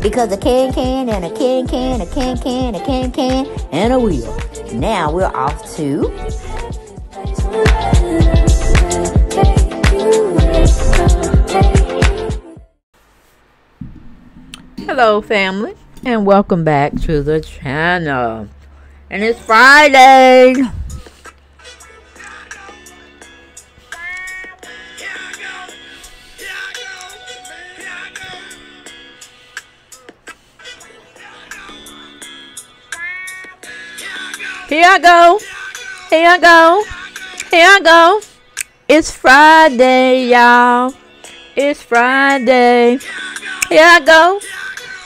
Because a can can and a can can, a can can, a can can, and a wheel. Now we're off to. Hello, family, and welcome back to the channel. And it's Friday. Here I go. Here I go. Here I go. It's Friday, y'all. It's Friday. Here I go.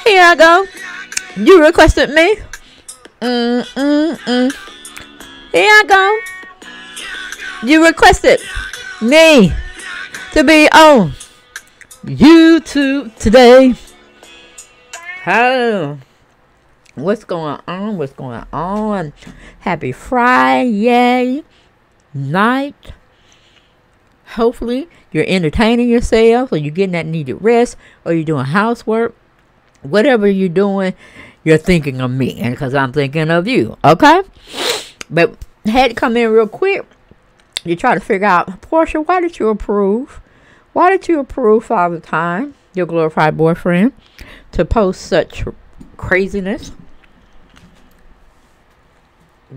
Here I go. You requested me. Mm mm mm. Here I go. You requested me to be on YouTube today. Hello. What's going on? What's going on? Happy Friday night. Hopefully, you're entertaining yourself, or you're getting that needed rest, or you're doing housework. Whatever you're doing, you're thinking of me, and because I'm thinking of you. Okay? But had to come in real quick. You try to figure out, Porsha, why did you approve? Why did you approve Father Time, your glorified boyfriend, to post such craziness?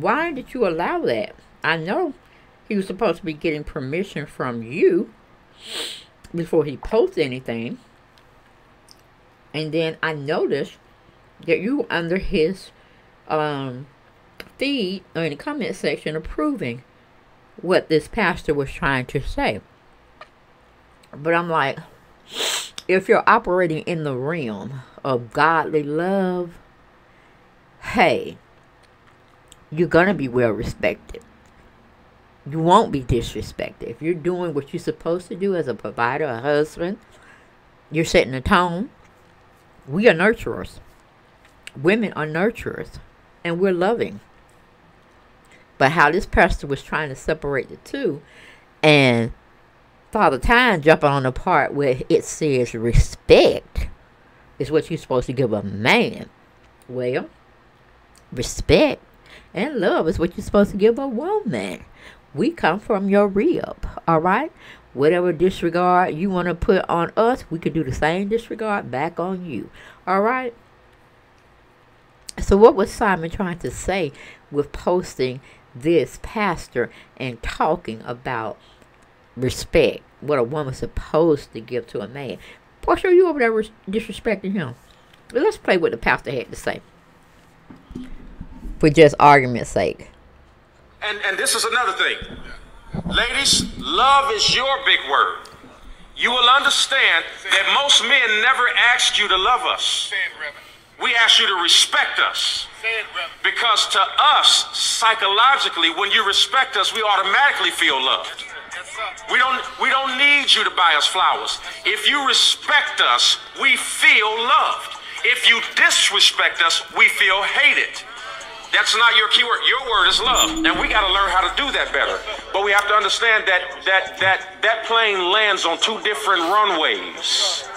Why did you allow that? I know he was supposed to be getting permission from you before he posts anything. And then I noticed that you were under his um, feed or in the comment section approving what this pastor was trying to say. But I'm like, if you're operating in the realm of godly love, hey, you're going to be well respected. You won't be disrespected. If you're doing what you're supposed to do as a provider, a husband, you're setting the tone. We are nurturers. Women are nurturers. And we're loving. But how this pastor was trying to separate the two and Father Time jumping on the part where it says respect is what you're supposed to give a man. Well, respect and love is what you're supposed to give a woman. We come from your rib, all right? Whatever disregard you want to put on us, we can do the same disregard back on you, all right? So, what was Simon trying to say with posting this pastor and talking about respect, what a woman's supposed to give to a man? Porsha, you over there disrespecting him? Let's play what the pastor had to say for just argument's sake. And and this is another thing. Ladies, love is your big word. You will understand that most men never asked you to love us. We ask you to respect us. Because to us, psychologically, when you respect us, we automatically feel loved. We don't we don't need you to buy us flowers. If you respect us, we feel loved. If you disrespect us, we feel hated. That's not your keyword. Your word is love. And we got to learn how to do that better. But we have to understand that that that that plane lands on two different runways.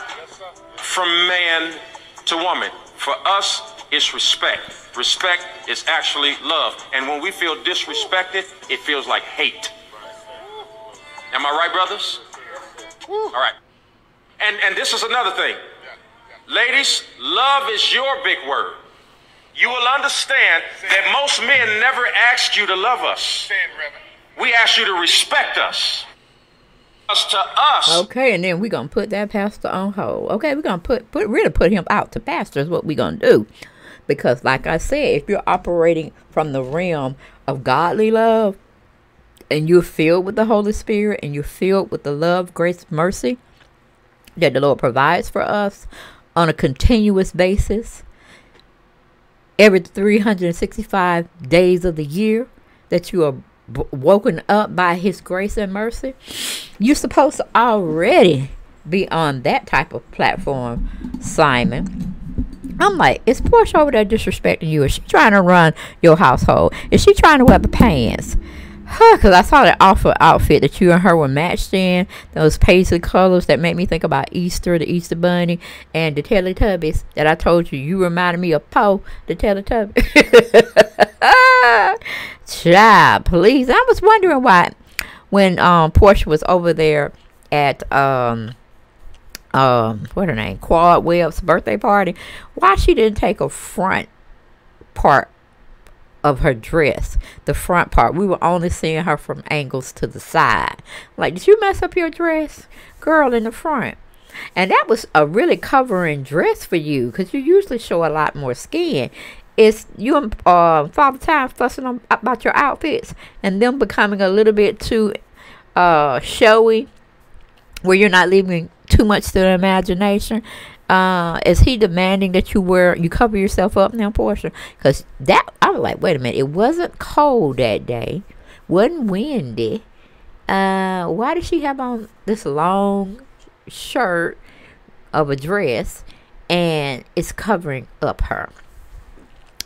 From man to woman. For us, it's respect. Respect is actually love. And when we feel disrespected, it feels like hate. Am I right, brothers? All right. And and this is another thing. Ladies, love is your big word you will understand that most men never asked you to love us. We ask you to respect us. Us to us. Okay, and then we're gonna put that pastor on hold. Okay, we're gonna put put really put him out to pastor is what we're gonna do. Because like I said, if you're operating from the realm of godly love and you're filled with the Holy Spirit and you're filled with the love, grace, mercy that the Lord provides for us on a continuous basis, every 365 days of the year that you are b- woken up by his grace and mercy, you're supposed to already be on that type of platform, Simon. I'm like, is Porsha over there disrespecting you? Is she trying to run your household? Is she trying to wear the pants? Huh, because I saw that awful outfit that you and her were matched in. Those paisley colors that made me think about Easter, the Easter Bunny, and the Teletubbies that I told you. You reminded me of Po, the Teletubby. Child, please. I was wondering why when um Porsha was over there at um um what her name Quad Webb's birthday party, why she didn't take a front part of her dress, the front part. We were only seeing her from angles to the side. Like, did you mess up your dress, girl, in the front? And that was a really covering dress for you because you usually show a lot more skin. It's you and uh, Father Time fussing about your outfits and them becoming a little bit too uh, showy, where you're not leaving too much to the imagination. Uh, is he demanding that you wear you cover yourself up now, Porsha? Because that I was like, wait a minute, it wasn't cold that day, wasn't windy. Uh, why does she have on this long shirt of a dress and it's covering up her?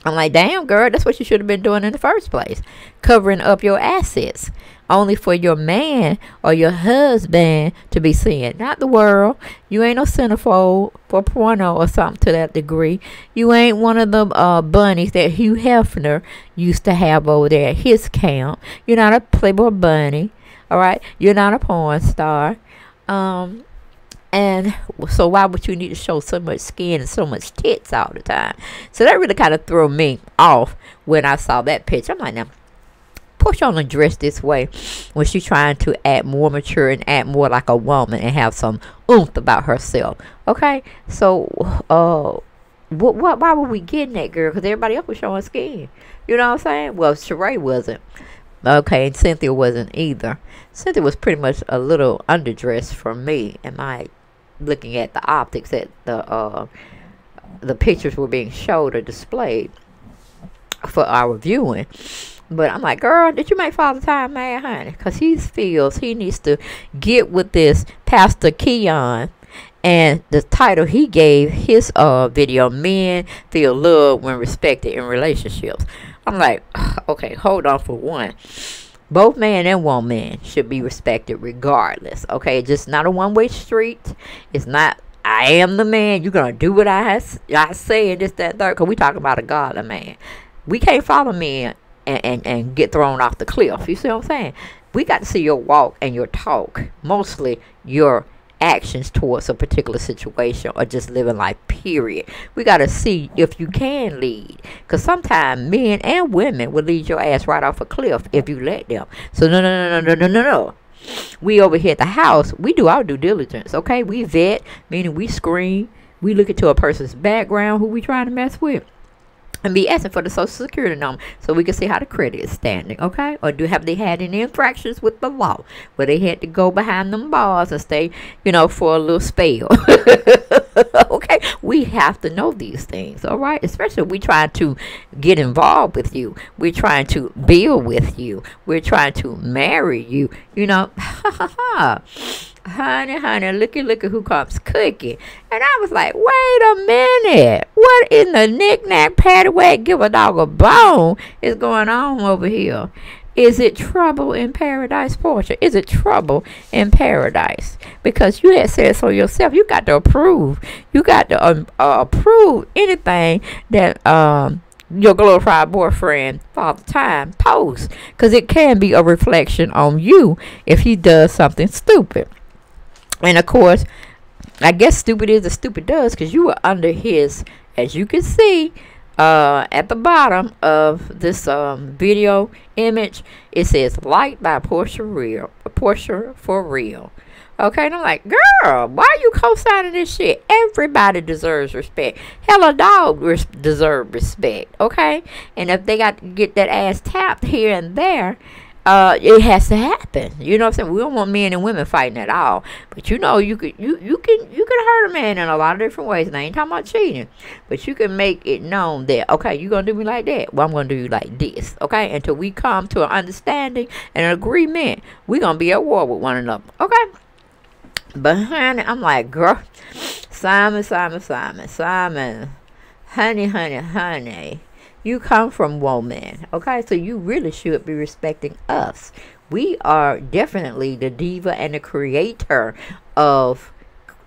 I'm like, damn, girl, that's what you should have been doing in the first place. Covering up your assets. Only for your man or your husband to be seeing. Not the world. You ain't no centerfold for porno or something to that degree. You ain't one of the uh, bunnies that Hugh Hefner used to have over there at his camp. You're not a Playboy bunny. All right? You're not a porn star. Um, and so why would you need to show so much skin and so much tits all the time? So that really kind of threw me off when I saw that picture. I'm like, now, Porsha only dress this way when she's trying to act more mature and act more like a woman and have some oomph about herself. Okay, so uh, what, what, why were we getting that girl? Because everybody else was showing skin. You know what I'm saying? Well, Sheree wasn't. Okay, and Cynthia wasn't either. Cynthia was pretty much a little underdressed for me and my looking at the optics that the uh, the pictures were being showed or displayed for our viewing. But I'm like, girl, did you make Father Time mad, honey? Because he feels he needs to get with this Pastor Keion and the title he gave his uh video, Men Feel loved When Respected in Relationships. I'm like, okay, hold on for one both man and woman should be respected regardless. Okay, just not a one way street. It's not I am the man. You're gonna do what I I say and this that third. Cause we talking about a godly man. We can't follow men and, and and get thrown off the cliff. You see what I'm saying? We got to see your walk and your talk. Mostly your actions towards a particular situation or just living life period. We got to see if you can lead. Because sometimes men and women will lead your ass right off a cliff if you let them. So no no no no no no no no. We over here at the house we do our due diligence okay? We vet meaning we screen we look into a person's background who we trying to mess with and be asking for the social security number so we can see how the credit is standing, okay? Or do have they had any infractions with the law where they had to go behind them bars and stay, you know, for a little spell? okay, we have to know these things, all right? Especially if we trying to get involved with you. We're trying to build with you. We're trying to marry you. You know, honey, honey, looky, looky who comes cooking. And I was like, wait a minute. What in the knick-knack, paddywhack, give a dog a bone is going on over here? Is it trouble in paradise, Porsha? Is it trouble in paradise? Because you had said so yourself. You got to approve. You got to um, uh, approve anything that um, your glorified boyfriend, Father Time, posts. Because it can be a reflection on you if he does something stupid. And of course, I guess stupid is as stupid does because you were under his, as you can see, uh, at the bottom of this um, video image, it says "Light by Porsha Real, Porsha for Real." Okay, and I'm like, girl, why are you co-signing this shit? Everybody deserves respect. Hella dog res- deserve respect. Okay, and if they got to get that ass tapped here and there, uh, it has to happen. You know what I'm saying? We don't want men and women fighting at all. But you know, you could you you can you can hurt a man in a lot of different ways. And I ain't talking about cheating, but you can make it known that okay, you're gonna do me like that. Well, I'm gonna do you like this. Okay, until we come to an understanding and an agreement, we're gonna be at war with one another. Okay. But honey, I'm like, girl, Simon, Simon, Simon, Simon, honey, honey, honey. You come from woman, okay? So you really should be respecting us. We are definitely the diva and the creator of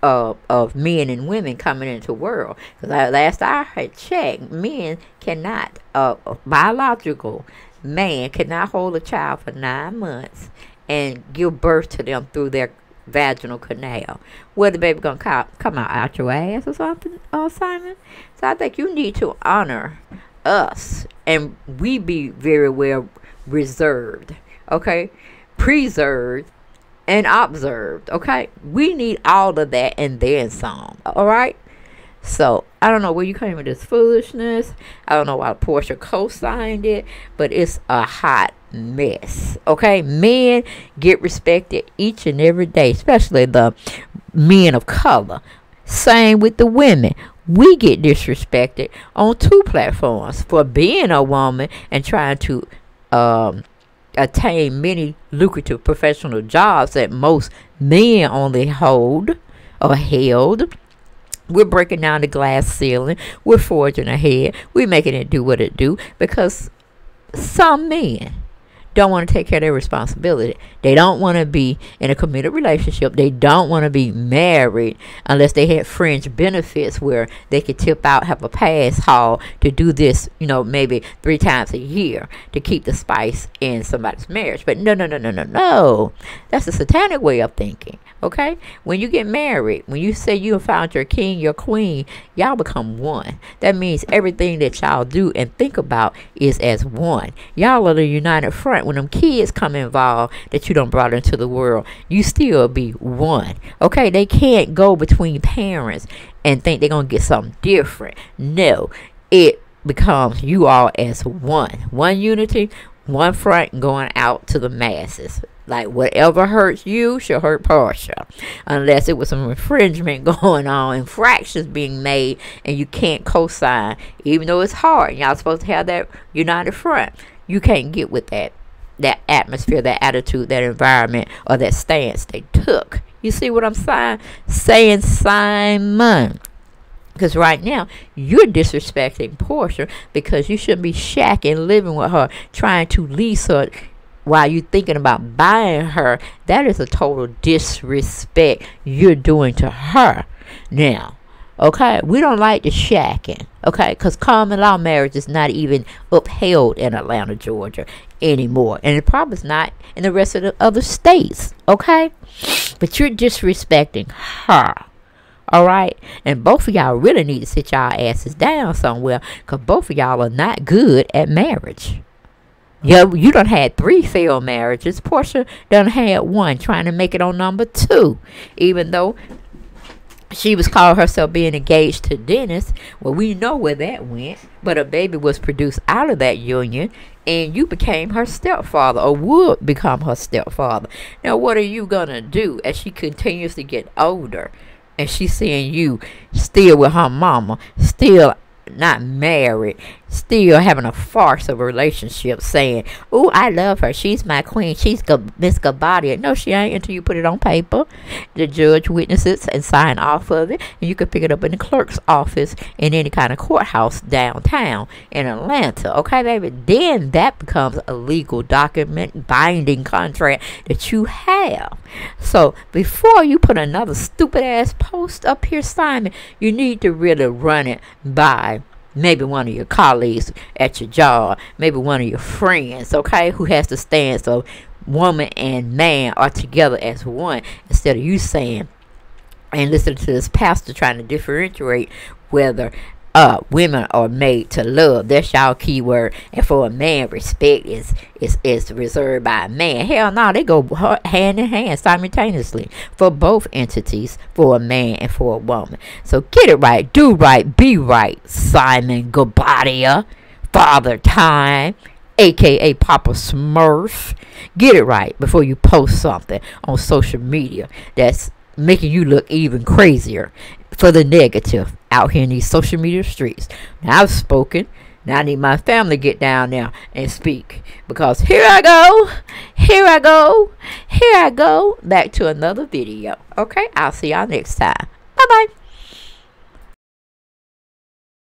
uh, of men and women coming into the world. Because last I had checked, men cannot, uh, biological man cannot hold a child for nine months and give birth to them through their vaginal canal. Where the baby gonna come, come out out your ass or something, uh, Simon? So I think you need to honor us and we be very well reserved, okay? Preserved and observed, okay? We need all of that and then some, all right? So I don't know where you came with this foolishness. I don't know why Porsha co-signed it, but it's a hot mess. Okay, men get respected each and every day, especially the men of color. Same with the women we get disrespected on two platforms for being a woman and trying to um, attain many lucrative professional jobs that most men only hold or held. We're breaking down the glass ceiling. We're forging ahead. We're making it do what it do because some men don't want to take care of their responsibility. They don't want to be in a committed relationship. They don't want to be married unless they had fringe benefits where they could tip out, have a pass haul to do this, you know, maybe three times a year to keep the spice in somebody's marriage. But no, no, no, no, no, no. That's a satanic way of thinking. Okay? When you get married, when you say you found your king, your queen, y'all become one. That means everything that y'all do and think about is as one. Y'all are the united front. When them kids come involved that you don't brought into the world, you still be one. Okay? They can't go between parents and think they're to get something different. No. It becomes you all as one. One unity, one front going out to the masses. Like whatever hurts you should hurt Porsha. Unless it was some infringement going on, infractions being made, and you can't co-sign. Even though it's hard. Y'all supposed to have that united front. You can't get with that that atmosphere, that attitude, that environment, or that stance they took. You see what I'm saying? Saying Simon. Because right now, you're disrespecting Porsha because you shouldn't be shacking, living with her, trying to lease her while you're thinking about buying her, that is a total disrespect you're doing to her. Now, okay, we don't like the shacking, okay, because common law marriage is not even upheld in Atlanta, Georgia anymore, and it probably is not in the rest of the other states, okay? But you're disrespecting her. All right, and both of y'all really need to sit y'all asses down somewhere because both of y'all are not good at marriage. Yeah, you done had three failed marriages. Porsha done had one, trying to make it on number two. Even though she was calling herself being engaged to Dennis. Well, we know where that went. But a baby was produced out of that union, and you became her stepfather, or would become her stepfather. Now, what are you gonna do as she continues to get older? And she's seeing you still with her mama, still not married, still having a farce of a relationship saying, Oh, I love her. She's my queen. She's Miss Guobadia. No, she ain't until you put it on paper. The judge witnesses and sign off of it. And you can pick it up in the clerk's office in any kind of courthouse downtown in Atlanta. Okay, baby? Then that becomes a legal document, binding contract that you have. So before you put another stupid ass post up here, Simon, you need to really run it by maybe one of your colleagues at your job, maybe one of your friends, okay, who has the stance of woman and man are together as one instead of you saying and listening to this pastor trying to differentiate whether uh, women are made to love. That's y'all keyword. And for a man, respect is is is reserved by a man. Hell no, they go hand in hand simultaneously for both entities, for a man and for a woman. So get it right, do right, be right. Simon Guobadia, Father Time, aka Papa Smurf. Get it right before you post something on social media that's making you look even crazier for the negative out here in these social media streets. Now I've spoken. Now I need my family get down there and speak. Because here I go. Here I go. Here I go. Back to another video. Okay? I'll see y'all next time. Bye bye.